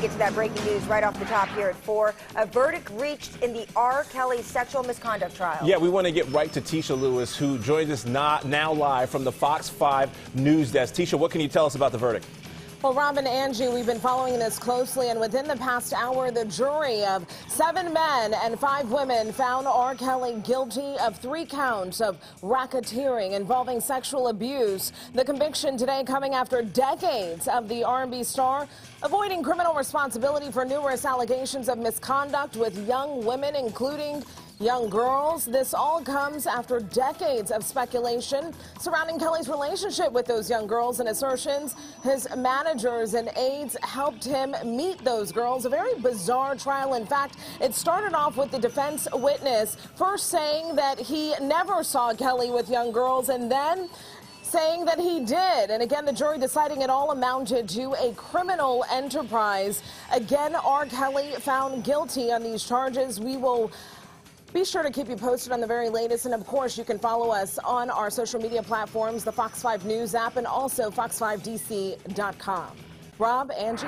Get to that breaking news right off the top here at 4. A verdict reached in the R. Kelly sexual misconduct trial. Yeah, we want to get right to Tisha Lewis, who joins us now live from the Fox 5 News Desk. Tisha, what can you tell us about the verdict? Well, Rob and Angie, we've been following this closely, and within the past hour, the jury of seven men and five women found R. Kelly guilty of three counts of racketeering involving sexual abuse. The conviction today coming after decades of the R&B star avoiding criminal responsibility for numerous allegations of misconduct with young women, including young girls. This all comes after decades of speculation surrounding Kelly's relationship with those young girls and assertions his managers and aides helped him meet those girls. A very bizarre trial. In fact, it started off with the defense witness first saying that he never saw Kelly with young girls and then saying that he did. And again, the jury deciding it all amounted to a criminal enterprise. Again, R. Kelly found guilty on these charges. We will be sure to keep you posted on the very latest. And of course, you can follow us on our social media platforms, the Fox 5 News app, and also fox5dc.com. Rob, Angie?